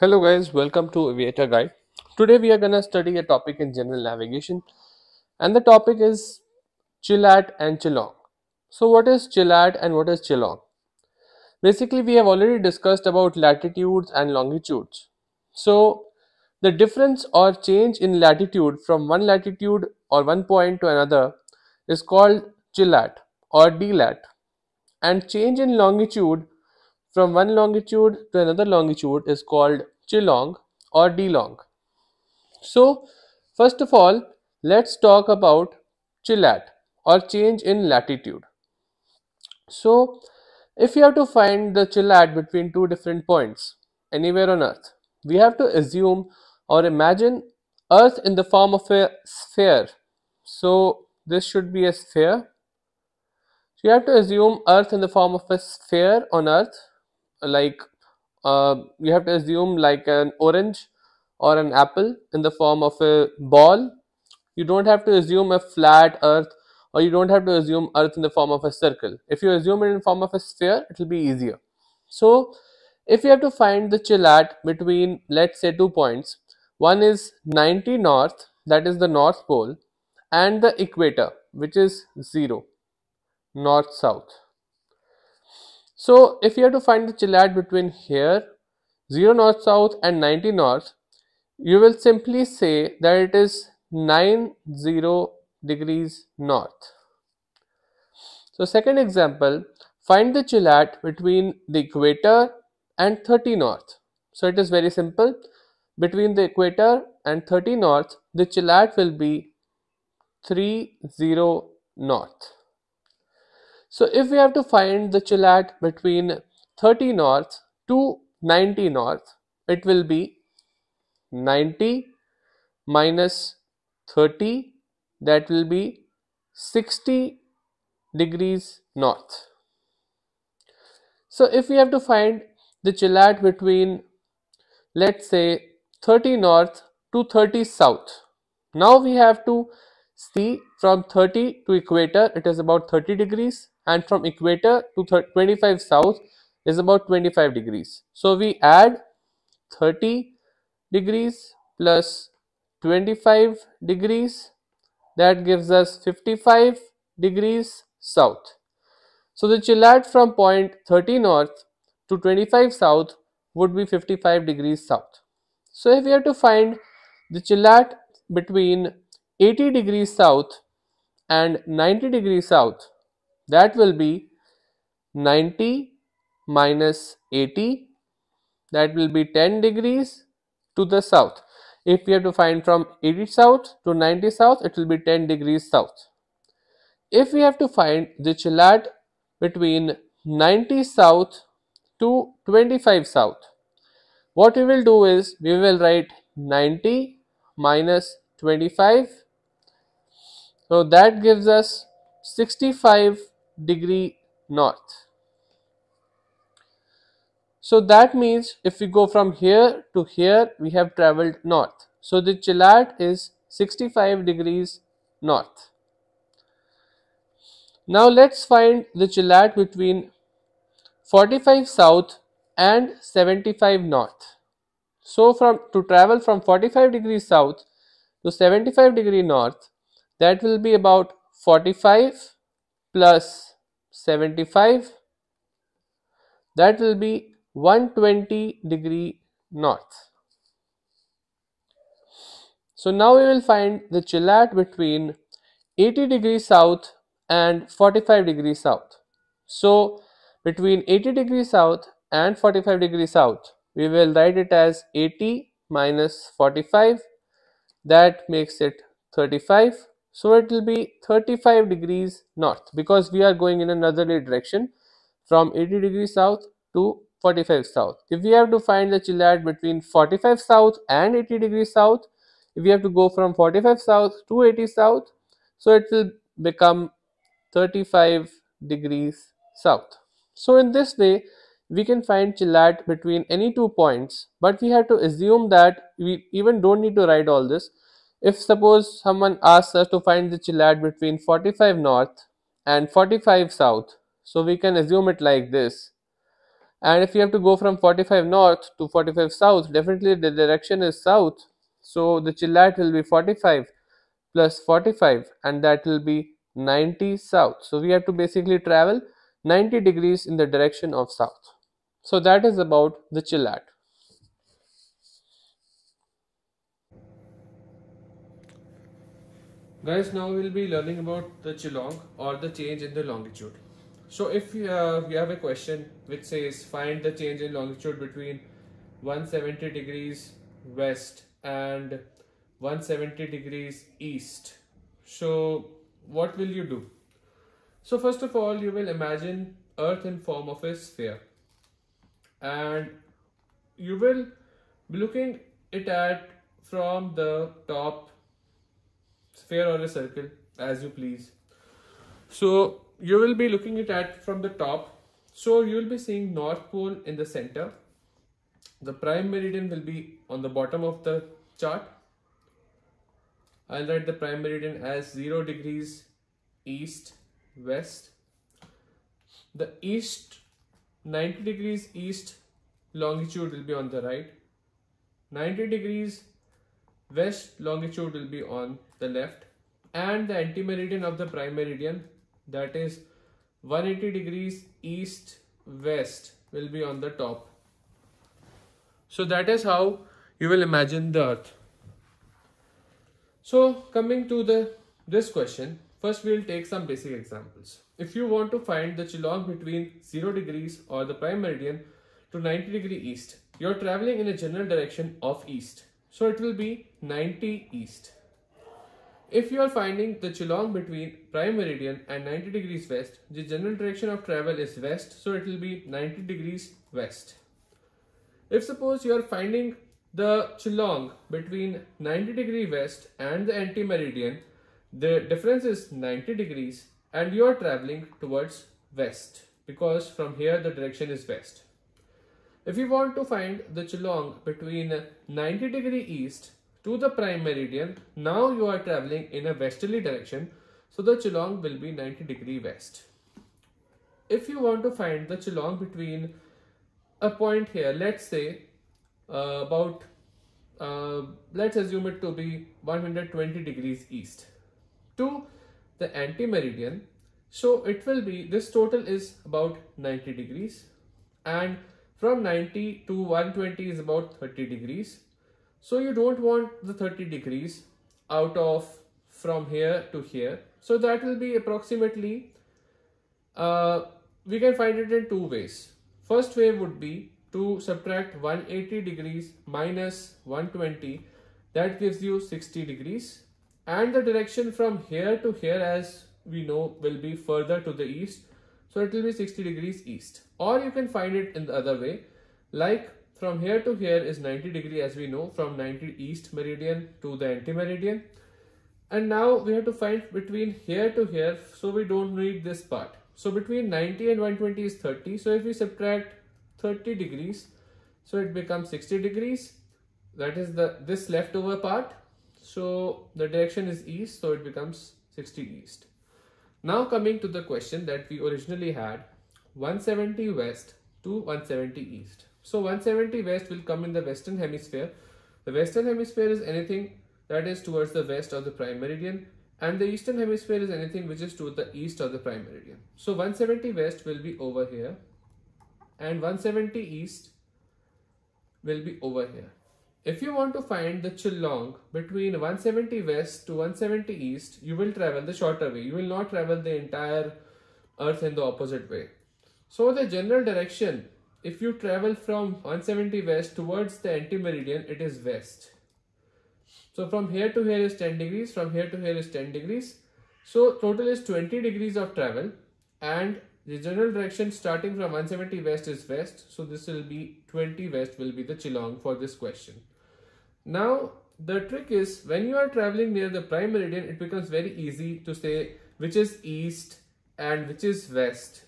Hello guys, welcome to Aviator Guide. Today we are gonna study a topic in general navigation and the topic is Chlat and Chlong. So what is Chlat and what is Chlong? Basically we have already discussed about latitudes and longitudes. So the difference or change in latitude from one latitude or one point to another is called Chlat or Dlat and change in longitude from one longitude to another longitude is called chlong or Dlong. So, first of all, let's talk about Chlat or change in latitude. So, if you have to find the Chlat between two different points anywhere on Earth, we have to assume or imagine Earth in the form of a sphere. So, this should be a sphere. So, you have to assume Earth in the form of a sphere on Earth like uh, you have to assume like an orange or an apple in the form of a ball. You don't have to assume a flat earth or you don't have to assume earth in the form of a circle. If you assume it in form of a sphere it will be easier. So if you have to find the chlat between let's say two points one is 90 north that is the north pole and the equator which is 0 north south so if you have to find the chlat between here 0 north south and 90 north you will simply say that it is 90 degrees north. So second example find the chlat between the equator and 30 north. So it is very simple between the equator and 30 north the chlat will be 30 north. So if we have to find the chlat between 30 north to 90 north, it will be 90 minus 30 that will be 60 degrees north. So if we have to find the chlat between let's say 30 north to 30 south. Now we have to see from 30 to equator it is about 30 degrees and from equator to 25 south is about 25 degrees. So we add 30 degrees plus 25 degrees that gives us 55 degrees south. So the chlat from point 30 north to 25 south would be 55 degrees south. So if we have to find the chlat between 80 degrees south and 90 degrees south that will be 90 minus 80 that will be 10 degrees to the south. If we have to find from 80 south to 90 south it will be 10 degrees south. If we have to find the chlat between 90 south to 25 south what we will do is we will write 90 minus 25 so that gives us 65 degree north. So that means if we go from here to here, we have traveled north. So the chlat is 65 degrees north. Now let's find the chlat between 45 south and 75 north. So from to travel from 45 degrees south to 75 degree north, that will be about 45 plus 75 that will be 120 degree north. So now we will find the chlat between 80 degrees south and 45 degrees south. So between 80 degrees south and 45 degrees south we will write it as 80 minus 45 that makes it 35 so it will be 35 degrees north because we are going in a northerly direction from 80 degrees south to 45 south. If we have to find the chlat between 45 south and 80 degrees south, if we have to go from 45 south to 80 south, so it will become 35 degrees south. So in this way, we can find chlat between any two points, but we have to assume that we even don't need to write all this if suppose someone asks us to find the chlat between 45 north and 45 south, so we can assume it like this. and if you have to go from 45 north to 45 south definitely the direction is south. So the chlat will be 45 plus 45 and that will be 90 south. So we have to basically travel 90 degrees in the direction of south. So that is about the chill guys now we'll be learning about the chlong or the change in the longitude so if you, uh, you have a question which says find the change in longitude between 170 degrees west and 170 degrees east. So what will you do? So first of all you will imagine earth in form of a sphere and you will be looking it at from the top sphere or a circle as you please. So you will be looking it at from the top. So you will be seeing North Pole in the center. The prime meridian will be on the bottom of the chart. I'll write the prime meridian as 0 degrees east west. The east 90 degrees east longitude will be on the right. 90 degrees west longitude will be on the left and the anti-meridian of the prime meridian that is 180 degrees east west will be on the top. So that is how you will imagine the earth. So coming to the this question first we will take some basic examples. If you want to find the chlong between 0 degrees or the prime meridian to 90 degree east you're traveling in a general direction of east. So it will be 90 east if you are finding the Chlong between prime meridian and 90 degrees west, the general direction of travel is west, so it will be 90 degrees west. If suppose you are finding the Chlong between 90 degree west and the anti-meridian, the difference is 90 degrees and you are traveling towards west because from here the direction is west. If you want to find the Chlong between 90 degree east to the prime meridian. Now you are traveling in a westerly direction. So the Chlong will be 90 degree west. If you want to find the Chlong between a point here, let's say uh, about, uh, let's assume it to be 120 degrees east to the anti-meridian. So it will be, this total is about 90 degrees and from 90 to 120 is about 30 degrees so you don't want the 30 degrees out of from here to here. So that will be approximately, uh, we can find it in two ways. First way would be to subtract 180 degrees minus 120 that gives you 60 degrees and the direction from here to here as we know will be further to the east so it will be 60 degrees east or you can find it in the other way like from here to here is 90 degree as we know from 90 east meridian to the anti-meridian. And now we have to find between here to here so we don't need this part. So between 90 and 120 is 30. So if we subtract 30 degrees, so it becomes 60 degrees. That is the this leftover part. So the direction is east, so it becomes 60 east. Now coming to the question that we originally had, 170 west to 170 east. So 170 west will come in the western hemisphere. The western hemisphere is anything that is towards the west of the prime meridian and the eastern hemisphere is anything which is to the east of the prime meridian. So 170 west will be over here and 170 east will be over here. If you want to find the Chlong between 170 west to 170 east, you will travel the shorter way. You will not travel the entire earth in the opposite way. So the general direction if you travel from 170 west towards the anti-meridian, it is west. So from here to here is 10 degrees, from here to here is 10 degrees. So total is 20 degrees of travel and the general direction starting from 170 west is west. So this will be 20 west will be the Chlong for this question. Now the trick is when you are traveling near the prime meridian, it becomes very easy to say which is east and which is west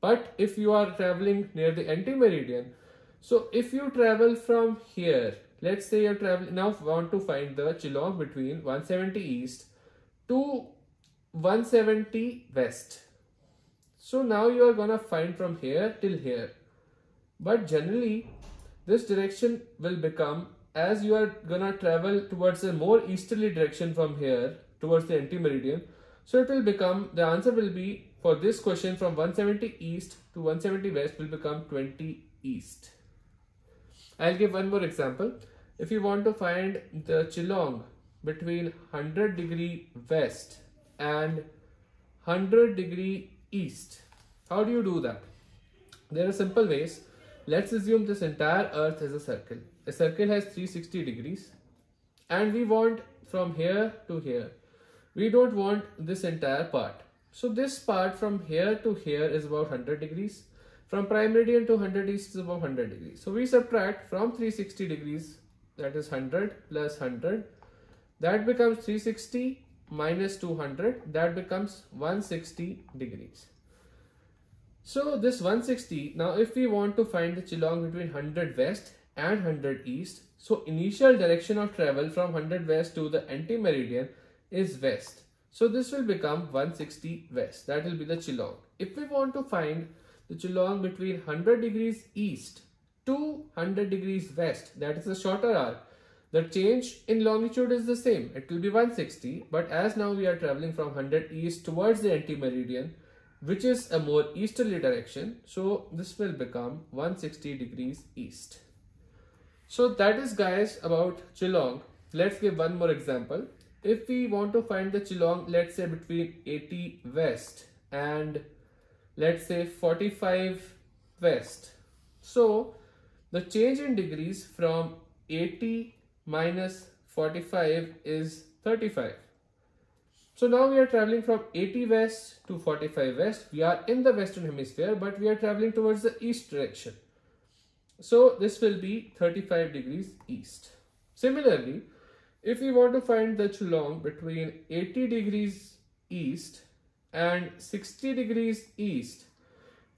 but if you are traveling near the anti-meridian, so if you travel from here, let's say you're traveling, now want to find the Chlong between 170 east to 170 west. So now you are gonna find from here till here. but generally this direction will become as you are gonna travel towards a more easterly direction from here towards the anti-meridian so it will become the answer will be for this question from 170 east to 170 west will become 20 east. I'll give one more example. If you want to find the Chlong between 100 degree west and 100 degree east how do you do that? There are simple ways. Let's assume this entire earth is a circle. A circle has 360 degrees. And we want from here to here. We don't want this entire part so this part from here to here is about 100 degrees. From prime meridian to 100 east is about 100 degrees. So we subtract from 360 degrees that is 100 plus 100 that becomes 360 minus 200 that becomes 160 degrees. So this 160 now if we want to find the Chlong between 100 west and 100 east so initial direction of travel from 100 west to the anti-meridian is west so this will become 160 west that will be the Chlong if we want to find the Chlong between 100 degrees east to 100 degrees west that is the shorter arc the change in longitude is the same. It will be 160. But as now we are traveling from 100 east towards the anti-meridian, which is a more easterly direction. So this will become 160 degrees east. So that is guys about Chlong. Let's give one more example. If we want to find the Chlong, let's say between 80 west and let's say 45 west. So the change in degrees from 80 minus 45 is 35. So now we are traveling from 80 west to 45 west. We are in the western hemisphere but we are traveling towards the east direction. So this will be 35 degrees east. Similarly, if we want to find the Chlong between 80 degrees east and 60 degrees east,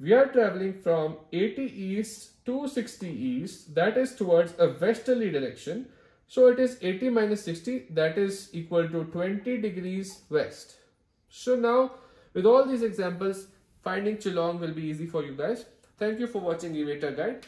we are traveling from 80 east to 60 east, that is towards a westerly direction so it is 80 minus 60 that is equal to 20 degrees west. So now with all these examples finding Chlong will be easy for you guys. Thank you for watching Aviator Guide.